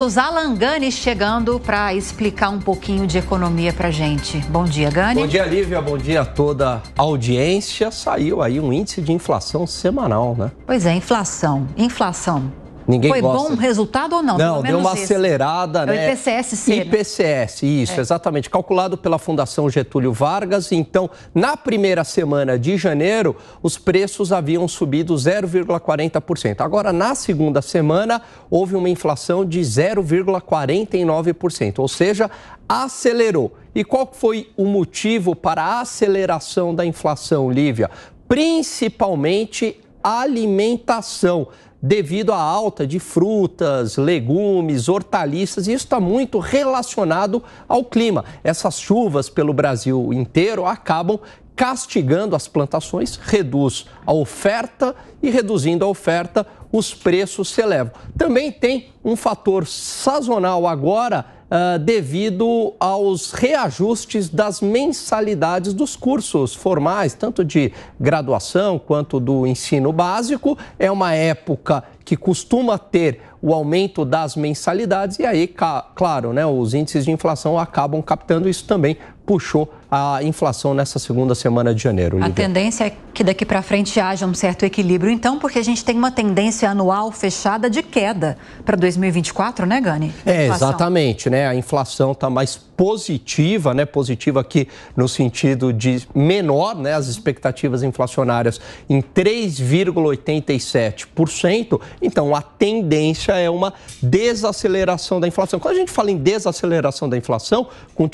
Alan Gani chegando para explicar um pouquinho de economia para gente. Bom dia, Gani. Bom dia, Lívia. Bom dia a toda a audiência. Saiu aí um índice de inflação semanal, né? Pois é, inflação. Inflação. Ninguém Foi gosta. bom resultado ou não? Não, deu uma acelerada, é né? O IPCS-C. IPCS, isso, é. exatamente. Calculado pela Fundação Getúlio Vargas. Então, na primeira semana de janeiro, os preços haviam subido 0,40%. Agora, na segunda semana, houve uma inflação de 0,49%, ou seja, acelerou. E qual foi o motivo para a aceleração da inflação, Lívia? Principalmente alimentação devido à alta de frutas, legumes, hortaliças, e isso está muito relacionado ao clima. Essas chuvas pelo Brasil inteiro acabam castigando as plantações, reduz a oferta e reduzindo a oferta, os preços se elevam. Também tem um fator sazonal agora uh, devido aos reajustes das mensalidades dos cursos formais, tanto de graduação quanto do ensino básico. É uma época que costuma ter o aumento das mensalidades e aí, claro, né, os índices de inflação acabam captando isso também puxou a inflação nessa segunda semana de janeiro. A tendência é que daqui para frente haja um certo equilíbrio, então, porque a gente tem uma tendência anual fechada de queda para 2024, né, Gani? É, exatamente, né? A inflação está mais positiva, né? Positiva aqui no sentido de menor, né? As expectativas inflacionárias em 3,87%. Então, a tendência é uma desaceleração da inflação. Quando a gente fala em desaceleração da inflação,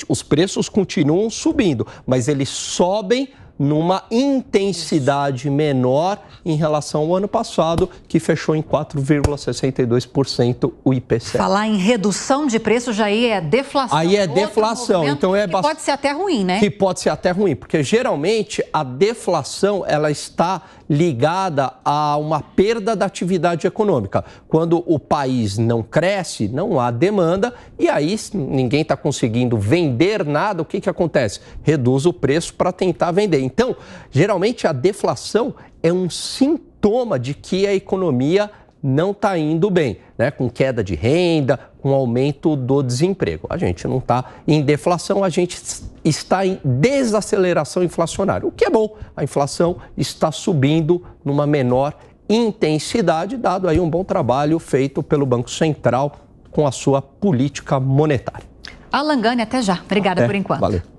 os preços continuam subindo, mas eles sobem numa intensidade menor em relação ao ano passado, que fechou em 4,62% o IPC. Falar em redução de preço já aí é deflação. Aí é deflação, então é que pode ser até ruim, né? Que pode ser até ruim, porque geralmente a deflação ela está ligada a uma perda da atividade econômica. Quando o país não cresce, não há demanda e aí ninguém está conseguindo vender nada, o que, que acontece? Reduz o preço para tentar vender. Então, geralmente a deflação é um sintoma de que a economia não está indo bem, né? com queda de renda, com aumento do desemprego. A gente não está em deflação, a gente está em desaceleração inflacionária, o que é bom. A inflação está subindo numa menor intensidade, dado aí um bom trabalho feito pelo Banco Central com a sua política monetária. Alan Gani, até já. Obrigada até. por enquanto. Valeu.